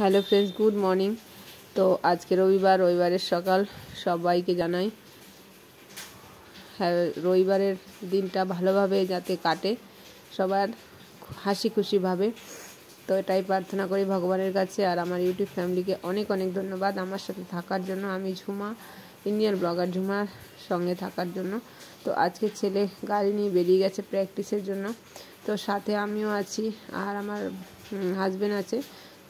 Hello friends, good morning. তো আজকে রবিবার, রবিবারের সকাল, সবাইকে জানাই। হ্যাঁ রবিবারের দিনটা ভালোভাবে যাতে কাটে, সবার হাসি খুশিভাবে তো এটাই প্রার্থনা করি ভগবানের কাছে আর আমার ইউটিউব ফ্যামিলিকে অনেক অনেক ধন্যবাদ আমার সাথে থাকার জন্য, আমি ঝুমা, ইন্ডিয়ান ব্লগার ঝুমার সঙ্গে থাকার জন্য। তো আজকে ছেলে গাড়ি নিয়ে বেরিয়ে গেছে প্র্যাকটিসের জন্য। তো সাথে আমিও আছি আর আমার হাজব্যান্ড আছে।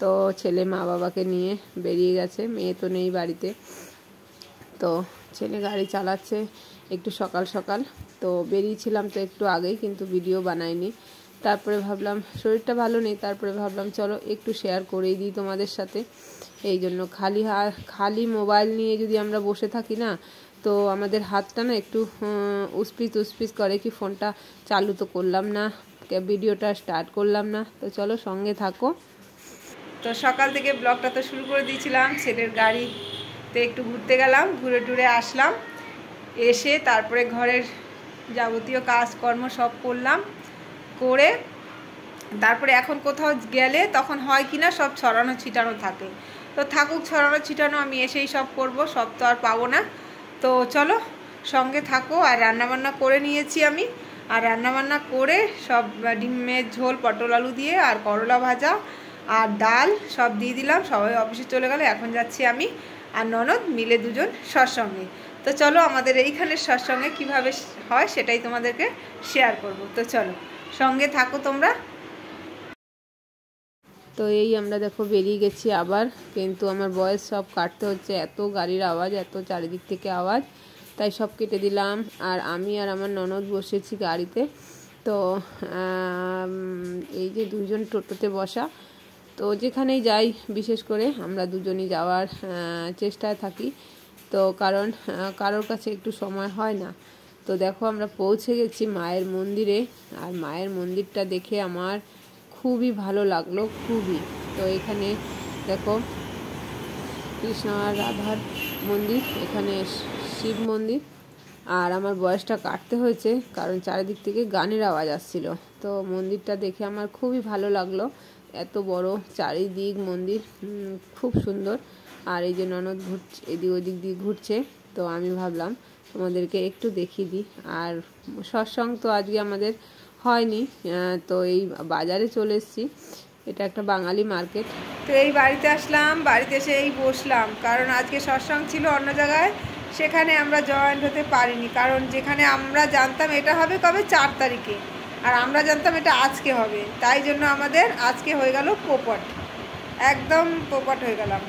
তো ছেলে মা বাবাকে নিয়ে বেরিয়ে গেছে, মেয়ে তো নেই বাড়িতে। তো ছেলে গাড়ি চালাচ্ছে একটু সকাল সকাল। তো বেরিয়েছিলাম তো একটু আগেই, কিন্তু ভিডিও বানাইনি তারপরে ভাবলাম, শরীরটা ভালো নেই, তারপরে ভাবলাম, চলো একটু শেয়ার করেই দিই তোমাদের সাথে। এই জন্য খালি খালি মোবাইল নিয়ে যদি আমরা বসে থাকি না, তো আমাদের হাতটা না একটু উসপিস উসপিস করে কি ফোনটা চালু তো করলাম না ভিডিওটা স্টার্ট করলাম না। তো চলো সঙ্গে থাকো। তো সকাল থেকে ব্লগটা তো শুরু করে দিয়েছিলাম, ছেলের গাড়িতে একটু ঘুরতে গেলাম, ঘুরে টুরে আসলাম, এসে তারপরে ঘরের যাবতীয় কাজকর্ম সব করলাম, করে তারপরে এখন কোথাও গেলে তখন হয় কি না, সব ছড়ানো ছিটানো থাকে। তো থাকুক ছড়ানো ছিটানো, আমি এসেই সব করব, সব তো আর পাবো না। তো চলো, সঙ্গে থাকো, আর রান্নাবান্না করে নিয়েছি আমি। আর রান্নাবান্না করে সব ডিমের ঝোল, পটল আলু দিয়ে, আর করলা ভাজা আর ডাল সব দিয়ে দিলাম, সবাই অফিসে চলে গেলে, এখন যাচ্ছি আমি আর ননদ মিলে দুজন সৎসঙ্গে। তো চলো আমাদের এইখানের সৎসঙ্গে কীভাবে হয় সেটাই তোমাদেরকে শেয়ার করব। তো চলো, সঙ্গে থাকো তোমরা। তো এই আমরা দেখো বেরিয়ে গেছি আবার, কিন্তু আমার বয়স সব কাটতে হচ্ছে, এত গাড়ির আওয়াজ, এত চারিদিক থেকে আওয়াজ, তাই সব কেটে দিলাম। আর আমি আর আমার ননদ বসেছি গাড়িতে। তো এই যে দুজন টোটোতে বসা তো যেখানেই যাই, বিশেষ করে আমরা দুজনই যাওয়ার চেষ্টায় থাকি। তো কারণ কারোর কাছে একটু সময় হয় না। তো দেখো আমরা পৌঁছে গেছি মায়ের মন্দিরে। আর মায়ের মন্দিরটা দেখে আমার খুবই ভালো লাগল, খুবই। তো এখানে দেখো কৃষ্ণ আর রাধার মন্দির, এখানে শিব মন্দির। আর আমার বয়সটা কাটতে হয়েছে, কারণ চারিদিক থেকে গানের আওয়াজ আসছিল। তো মন্দিরটা দেখে আমার খুবই ভালো লাগল। এত বড় চারিদিক মন্দির খুব সুন্দর। আর এই যে ননদ ঘুরছে, এদিক ওদিক দিয়ে ঘুরছে, তো আমি ভাবলাম তোমাদেরকে একটু দেখিয়ে দিই। আর সৎসঙ্গ তো আজকে আমাদের হয়নি তো এই বাজারে চলে এসেছি। এটা একটা বাঙালি মার্কেট। তো এই বাড়িতে আসলাম, বাড়িতে এসে এই বসলাম। কারণ আজকে সৎসঙ্গ ছিল অন্য জায়গায়, সেখানে আমরা জয়েন্ট হতে পারিনি। কারণ যেখানে আমরা জানতাম এটা হবে কবে? চার তারিখে। আর আমরা জানতাম এটা আজকে হবে। তাই জন্য আমাদের আজকে হয়ে গেল পোপট। একদম পোপট হয়ে গেলাম।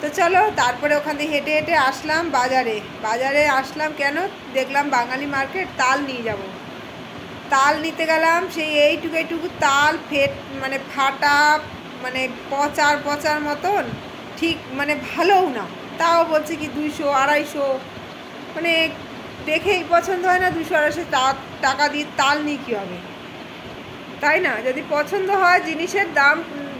তো চলো, তারপরে ওখান থেকে হেঁটে হেঁটে আসলাম বাজারে। বাজারে আসলাম কেন? দেখলাম বাঙালি মার্কেট, তাল নিয়ে যাব। তাল নিতে গেলাম, সেই এইটুকু এইটুকু তাল ফেট মানে ফাটা মানে পচার পচার মতন, ঠিক মানে ভালোও না। তাও বলছে কি দুইশো, আড়াইশো মানে দেখেই পছন্দ হয় না, দুশো আড়াইশো টাকা দিয়ে তাল নিয়ে কী হবে? তাই না? যদি পছন্দ হয় জিনিসের দাম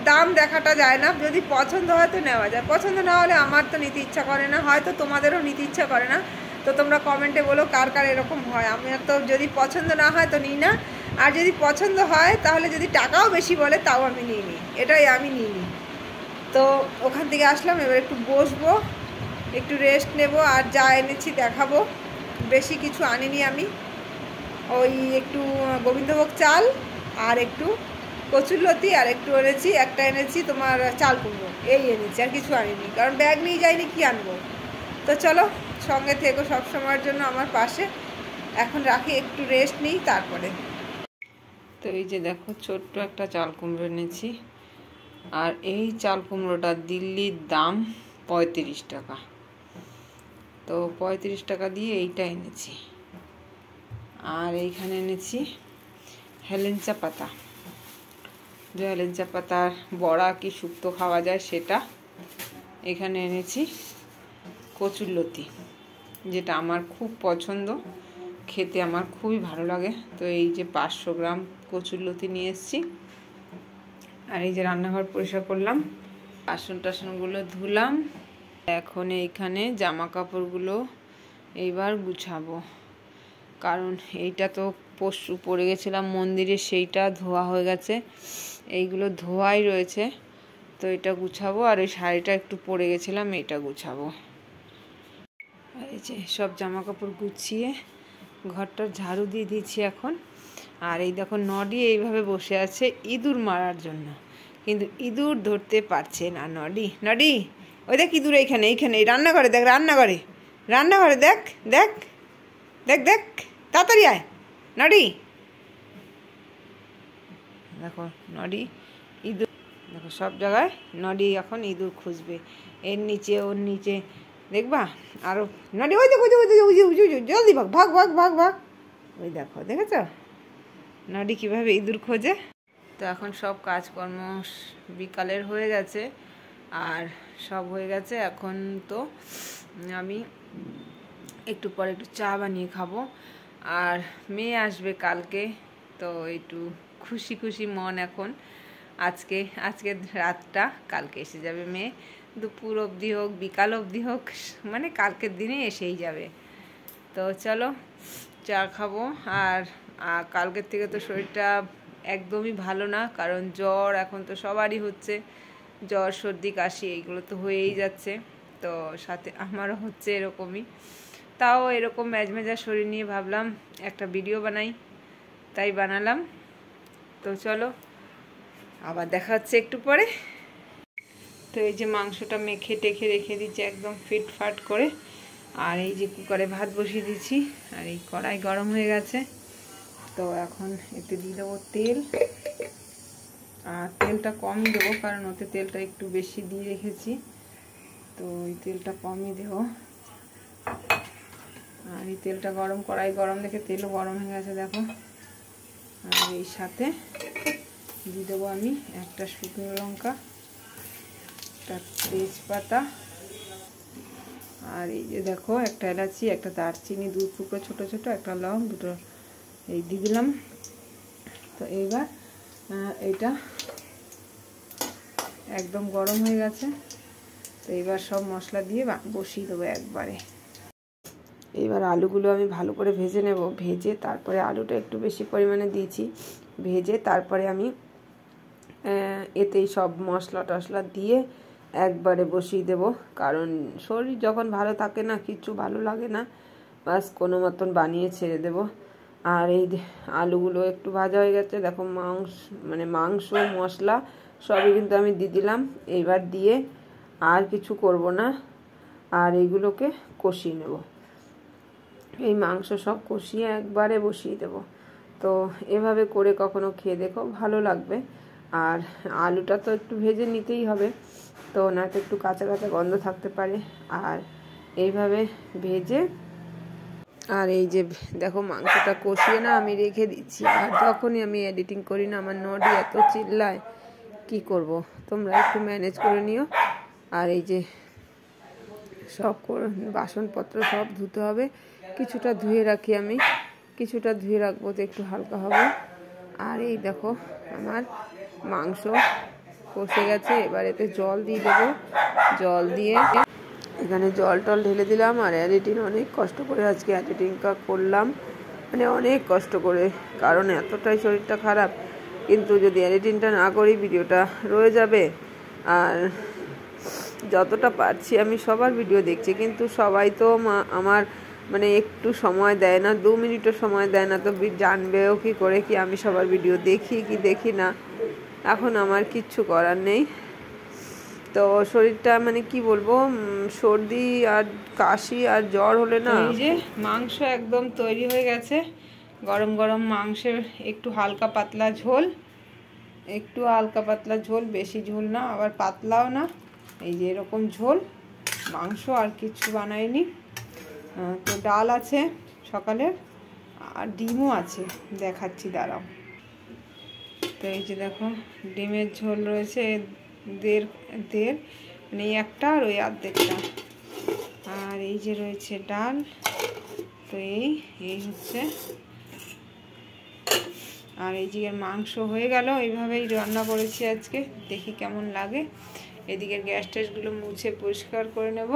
দাম দেখাটা যায় না, যদি পছন্দ হয় তো নেওয়া যায়। পছন্দ না হলে আমার তো নিতে ইচ্ছা করে না, হয়তো তোমাদেরও নিতে ইচ্ছা করে না। তো তোমরা কমেন্টে বলো কার কার এরকম হয়। আমি তো যদি পছন্দ না হয় তো নিই না। আর যদি পছন্দ হয় তাহলে যদি টাকাও বেশি বলে তাও আমি নিই নিই এটাই আমি নিই নিই তো ওখান থেকে আসলাম, এবার একটু বসবো, একটু রেস্ট নেব আর যা এনেছি দেখাবো। বেশি কিছু আনিনি আমি। ওই একটু গোবিন্দভোগ চাল আর একটু কচুরলতি আর একটু এনেছি, একটা এনেছি তোমার চাল কুমড়ো, এই এনেছি, আর কিছু আনিনি। কারণ ব্যাগ নিয়ে যাইনি, কি আনব? তো চলো, সঙ্গে থেকো সব সময়ের জন্য আমার পাশে। এখন রাখি, একটু রেস্ট নিই, তারপরে। তো এই যে দেখো, ছোট্ট একটা চাল কুমড়ো এনেছি। আর এই চাল কুমড়োটা দিল্লির দাম পঁয়ত্রিশ টাকা। তো পঁয়ত্রিশ টাকা দিয়ে এইটা এনেছি। আর এইখানে এনেছি হেলেঞ্চা পাতা। যে হেলেঞ্চা পাতার বড়া কি শুক্তো খাওয়া যায় সেটা এখানে এনেছি কচুরলতি যেটা আমার খুব পছন্দ। খেতে আমার খুবই ভালো লাগে। তো এই যে পাঁচশো গ্রাম কচুরলতি নিয়ে এসেছি। আর এই যে রান্নাঘর পরিষ্কার করলাম। বাসন টাসনগুলো ধুলাম। এখন এইখানে জামা কাপড়গুলো এইবার গুছাবো। কারণ এইটা তো পশু পড়ে গেছিলাম মন্দিরে, সেইটা ধোয়া হয়ে গেছে। এইগুলো ধোয়াই রয়েছে। তো এটা গুছাবো আর ওই শাড়িটা একটু পরে গেছিলাম, এটা গুছাবো। এই যে সব জামা কাপড় গুছিয়ে ঘরটার ঝাড়ু দিয়ে দিচ্ছি এখন। আর এই দেখো নডি এইভাবে বসে আছে ইঁদুর মারার জন্য। কিন্তু ইঁদুর ধরতে পারছে না নডি। নডি! ওই দেখ ইঁদুর এইখানে এইখানে, এই রান্নাঘরে দেখ, রান্নাঘরে। রান্নাঘরে দেখ দেখ দেখ দেখ, তাড়াতাড়ি আয়। নডি। দেখো, নডি, ইঁদুর। দেখো, সব জায়গায় নডি, এখন ইঁদুর খুঁজবে। এর নিচে, ওর নিচে। দেখবা? আরও নডি, ওই দেখো জলদি ভাগ ভাগ ভাগ ভাগ ভাগ। ওই দেখো, দেখেছ? নডি কীভাবে ইঁদুর খোঁজে? তো এখন সব কাজকর্ম বিকালের হয়ে গেছে। আর সব হয়ে গেছে। এখন তো আমি একটু পরে একটু চা বানিয়ে খাব। আর মেয়ে আসবে কালকে, তো একটু খুশি খুশি মন এখন। আজকে আজকে রাতটা কালকে এসে যাবে মেয়ে। দুপুর অবধি হোক, বিকাল অবধি হোক মানে কালকের দিনে এসেই যাবে। তো চলো, চা খাব। আর কালকের থেকে তো শরীরটা একদমই ভালো না, কারণ জ্বর এখন তো সবারই হচ্ছে। জ্বর, সর্দি, কাশি এইগুলো তো হয়েই যাচ্ছে। তো সাথে আমারও হচ্ছে এরকমই। তাও এরকম ম্যাজমেজা শরীর নিয়ে ভাবলাম, একটা ভিডিও বানাই। তাই বানালাম। তো চলো, আবার দেখা হচ্ছে একটু পরে। তো এই যে মাংসটা মেখে টেখে রেখে দিচ্ছি একদম ফিটফাট করে। আর এই যে কুকারে ভাত বসিয়ে দিচ্ছি। আর এই কড়াই গরম হয়ে গেছে। তো এখন এতে দিয়ে দেবো তেল। আর তেলটা কমই দেবো, কারণ ওতে তেলটা একটু বেশি দিয়ে রেখেছি। তো এই তেলটা কমই দেবো। আর এই তেলটা গরম, কড়াই গরম দেখে তেলও গরম হয়ে গেছে, দেখো। আর এই সাথে দিয়ে দেবো আমি একটা শুকনো লঙ্কা, একটা তেজপাতা, আর এই যে দেখো, একটা এলাচি, একটা দারচিনি, দু টুকরো ছোটো ছোটো, একটা লং, দুটো, এই দিয়ে দিলাম। তো এইবার এইটা একদম গরম হয়ে গেছে। তো এইবার সব মশলা দিয়ে বসিয়ে দেবো একবারে। এইবার আলুগুলো আমি ভালো করে ভেজে নেব। ভেজে তারপরে আলুটা একটু বেশি পরিমাণে দিয়েছি। ভেজে তারপরে আমি এতেই সব মশলা টশলা দিয়ে একবারে বসিয়ে দেব। কারণ শরীর যখন ভালো থাকে না কিচ্ছু ভালো লাগে না, বাস কোনো মতন বানিয়ে ছেড়ে দেব। আর এই আলুগুলো একটু ভাজা হয়ে গেছে, দেখো মাংস মানে মাংস, মশলা সবই কিন্তু আমি দিয়ে দিলাম। এইবার দিয়ে আর কিছু করব না। আর এইগুলোকে কষিয়ে নেব। এই মাংস সব কষিয়ে একবারে বসিয়ে দেব। তো এভাবে করে কখনো খেয়ে দেখো, ভালো লাগবে। আর আলুটা তো একটু ভেজে নিতেই হবে, তো তো একটু কাঁচা কাঁচা গন্ধ থাকতে পারে। আর এইভাবে ভেজে আর এই যে দেখো মাংসটা কষিয়ে না আমি রেখে দিচ্ছি। আর যখনই আমি এডিটিং করি না, আমার নডি এত চিল্লায়। কি করব? তোমরা একটু ম্যানেজ করে নিও। আর এই যে সব বাসনপত্র সব ধুতে হবে। কিছুটা ধুয়ে রাখি আমি। কিছুটা ধুয়ে রাখব তো একটু হালকা হবে। আর এই দেখো, আমার মাংস কষে গেছে। এবার এতে জল দিয়ে দেবো। জল দিয়ে এখানে জল টল ঢেলে দিলাম। আর এডিটিং অনেক কষ্ট করে আজকে এডিটিংটা করলাম। মানে অনেক কষ্ট করে। কারণ এতটাই শরীরটা খারাপ। কিন্তু যদি এডিটিংটা না করি, ভিডিওটা রয়ে যাবে। আর যতটা পারছি আমি সবার ভিডিও দেখছি, কিন্তু সবাই তো আমার মানে একটু সময় দেয় না, দু মিনিটও সময় দেয় না, তো জানবেও কি করে, কি আমি সবার ভিডিও দেখি, কি দেখি না। এখন আমার কিচ্ছু করার নেই। তো শরীরটা মানে কি বলব সর্দি আর কাশি আর জ্বর হলে না এই যে মাংস একদম তৈরি হয়ে গেছে গরম গরম মাংসের একটু হালকা পাতলা ঝোল, একটু হালকা পাতলা ঝোল, বেশি ঝোল না, আবার পাতলাও না। এই যে এরকম ঝোল, মাংস আর কিছু বানাইনি। তো ডাল আছে সকালের আর ডিমও আছে। দেখাচ্ছি, দাঁড়াও। তো এই যে দেখো, ডিমের ঝোল রয়েছে দেড় দেড় মানে একটা আর ওই আর্ধেকটা। আর এই যে রয়েছে ডাল, তো এই এই হচ্ছে আর এই যে মাংস হয়ে গেল, এইভাবেই রান্না করেছি আজকে। দেখি কেমন লাগে। এদিকের গ্যাস ট্যাসগুলো মুছে পরিষ্কার করে নেব।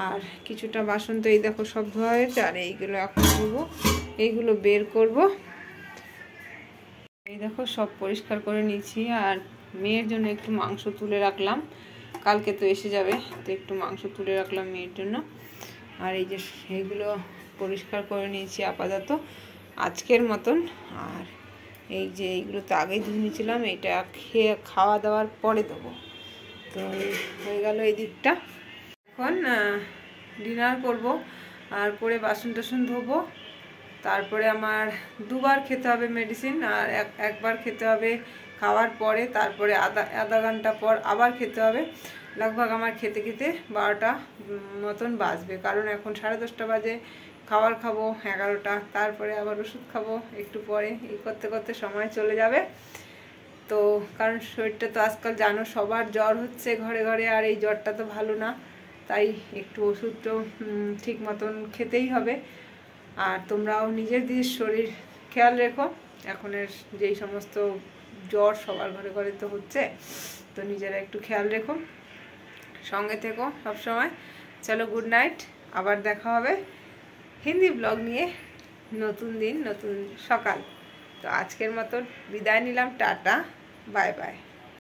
আর কিছুটা বাসন তো এই দেখো সব ধোয়া হয়েছে, আর এইগুলো এখন ধুবো। এইগুলো বের করব। এই দেখো সব পরিষ্কার করে নিয়েছি, আর মেয়ের জন্য একটু মাংস তুলে রাখলাম। কালকে তো এসে যাবে, তো একটু মাংস তুলে রাখলাম মেয়ের জন্য। আর এই যে এইগুলো পরিষ্কার করে নিয়েছি আপাতত। আজকের মতন। আর এই যে এইগুলো তো আগেই ধুয়ে নিয়েছিলাম এটা খেয়ে খাওয়া দাওয়ার পরে দেবো। তো হয়ে গেল এই দিকটা। এখন ডিনার করব আর করে বাসন টাসন ধোবো। তারপরে আমার দুবার খেতে হবে মেডিসিন আর এক, একবার খেতে হবে খাওয়ার পরে, তারপরে আধা আধা ঘণ্টা পর আবার খেতে হবে। লগভগ আমার খেতে খেতে বারোটা মতন বাজবে। কারণ এখন সাড়ে দশটা বাজে খাবার খাব এগারোটা, তারপরে আবার ওষুধ খাব, একটু পরে। এই করতে করতে সময় চলে যাবে। তো কারণ শরীরটা তো আজকাল জানো, সবার জ্বর হচ্ছে ঘরে ঘরে, আর এই জ্বরটা তো ভালো না। তাই একটু ওষুধ তো ঠিক মতন খেতেই হবে। আর তোমরাও নিজের দিদির শরীর খেয়াল রেখো। এখনের যেই সমস্ত জ্বর সবার ঘরে ঘরে তো হচ্ছে, তো নিজেরা একটু খেয়াল রেখো। সঙ্গে থেকো সবসময়। চলো গুড নাইট, আবার দেখা হবে। হিন্দি ব্লগ নিয়ে নতুন দিন, নতুন সকাল। তো আজকের মতন বিদায় নিলাম, টাটা, বাই বাই।